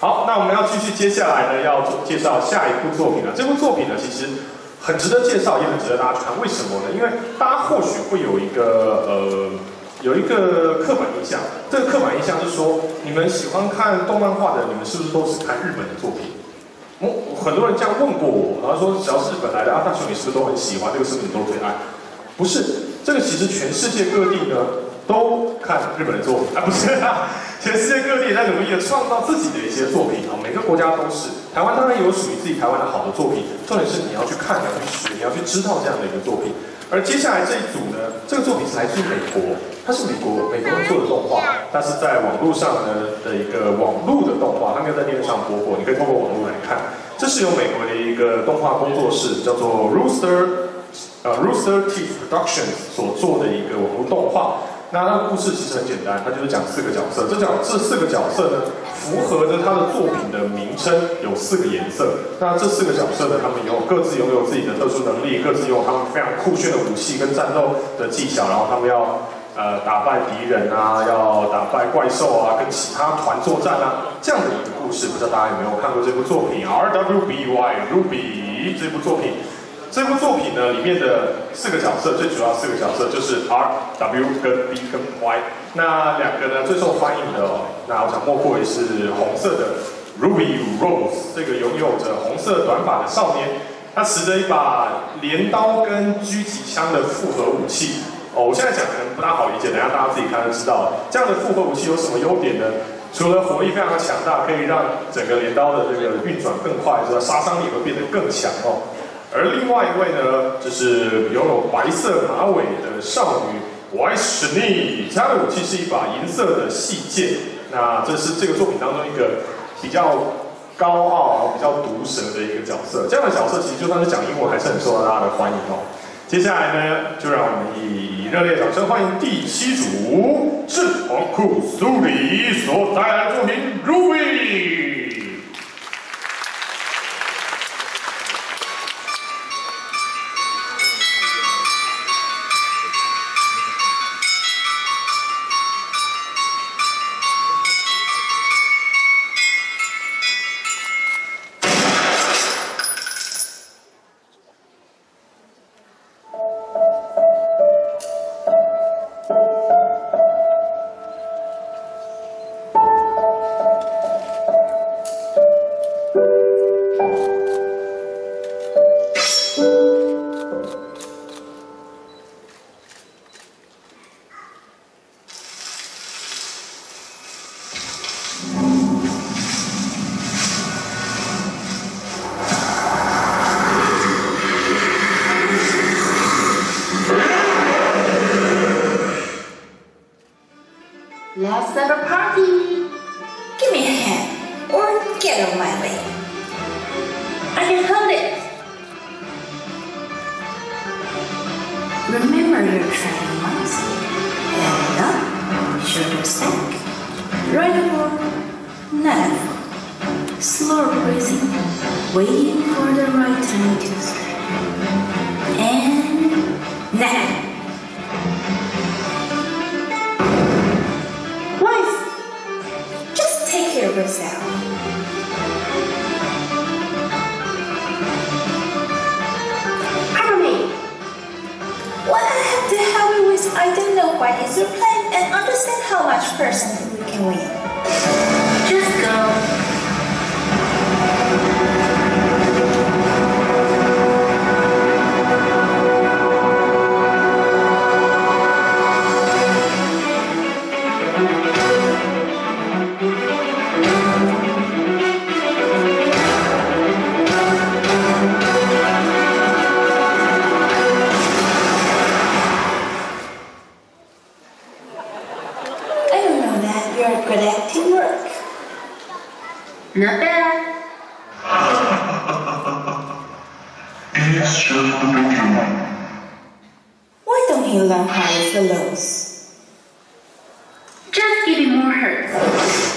好，那我们要继续，接下来呢要介绍下一部作品了。这部作品呢，其实很值得介绍，也很值得大家去看。为什么呢？因为大家或许会有一个呃，有一个刻板印象。这个刻板印象是说，你们喜欢看动漫画的，你们是不是都只看日本的作品？我很多人这样问过我，然后说只要是日本来的阿大雄，你是不是都很喜欢？这个是不是你都最爱？不是，这个其实全世界各地呢。都看日本的作品啊，不是啊，全世界各地在努力的创造自己的一些作品啊，每个国家都是。台湾当然有属于自己台湾的好的作品，重点是你要去看，你要去学，你要去知道这样的一个作品。而接下来这一组呢，这个作品是来自于美国，它是美国美国人做的动画，但是在网络上呢的一个网络的动画，它没有在电视上播过，你可以透过网络来看。这是由美国的一个动画工作室叫做 Rooster 呃 Rooster Teeth Productions 所做的一个网络动画。那那个故事其实很简单，它就是讲四个角色。这角这四个角色呢，符合着他的作品的名称，有四个颜色。那这四个角色呢，他们有各自拥有自己的特殊能力，各自拥有他们非常酷炫的武器跟战斗的技巧。然后他们要呃打败敌人啊，要打败怪兽啊，跟其他团作战啊，这样的一个故事。不知道大家有没有看过这部作品？R W B Y Ruby 这部作品。这部作品呢，里面的四个角色，最主要四个角色就是 R、W 跟 B 跟 Y。那两个呢，最受欢迎的，哦，那我想莫过于是红色的 Ruby Rose，这个拥有着红色短发的少年，他持着一把镰刀跟狙击枪的复合武器。哦，我现在讲可能不大好理解，等下大家自己看就知道了。这样的复合武器有什么优点呢？除了火力非常的强大，可以让整个镰刀的这个运转更快，之外，杀伤力会变得更强哦。而另外一位呢，就是拥有白色马尾的少女 White Shani，她的武器是一把银色的细剑。那这是这个作品当中一个比较高傲、比较毒舌的一个角色。这样的角色其实就算是讲英文，还是很受到大家的欢迎哦。接下来呢，就让我们以热烈掌声欢迎第七组志皇库苏里所带来 almost at a party. Give me a hand, or get out of my way. I can hold it. Remember your training months. Head up, shoulders back, right over, left. Slow breathing, waiting for the right time to strike. And now. what is your plan and understand how much person we can win. weren't good at teamwork. Not bad. it's just the beginning. Why don't you learn how to the lows? Just give me more hurts.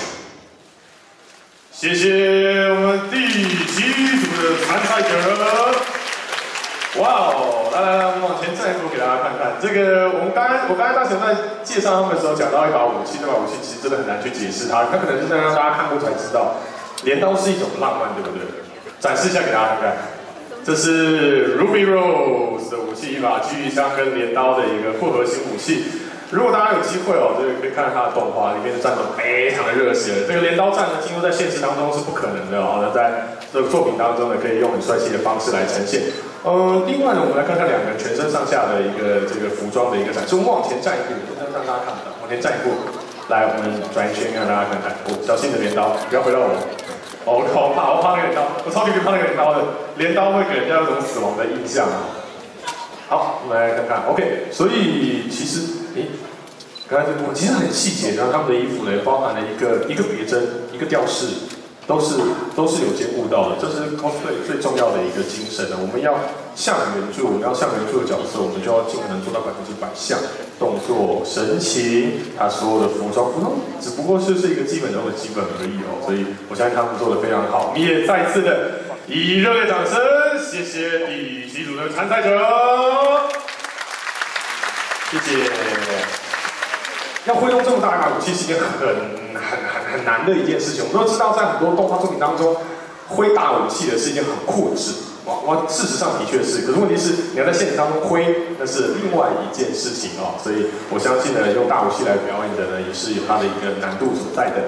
谢谢。先站一幅给大家看看。这个我们刚刚我刚刚大雄在介绍他们的时候讲到一把武器，那把武器其实真的很难去解释它，它可能就是让大家看过才知道，镰刀是一种浪漫，对不对？展示一下给大家看看，这是 Ruby Rose 的武器，一把狙击枪跟镰刀的一个复合型武器。如果大家有机会哦，就可以看看他的动画，里面的战斗非常的热血。这个镰刀战呢，进入在现实当中是不可能的哦。那在这个作品当中呢，可以用很帅气的方式来呈现。呃，另外呢，我们来看看两个全身上下的一个这个服装的一个展示。我们往前站一步，让大家看到，往前站一步。来，我们转一圈，让大家看看。哦，小心的镰刀，不要回到我。哦，我好怕，我怕那个镰刀，我超级怕那个镰刀的。镰刀会给人家一种死亡的印象啊。好，我们来看看。OK，所以其实。诶，刚才这部分其实很细节，然后他们的衣服呢，包含了一个一个别针，一个吊饰，都是都是有兼顾到的，这是 cosplay 最重要的一个精神呢。我们要像原著，我们要像原著的角色，我们就要尽可能做到百分之百像，动作、神情，他所有的服装，服装只不过是是一个基本中的基本而已哦。所以我相信他们做的非常好，我们也再次的以热烈掌声，谢谢第七组的参赛者。谢谢。要挥动这么大一把武器是一件很很很很难的一件事情。我们都知道，在很多动画作品当中，挥大武器的是一件很酷的事。哇哇，事实上的确是。可是问题是，你要在现实当中挥，那是另外一件事情哦。所以我相信呢，用大武器来表演的呢，也是有它的一个难度所在的。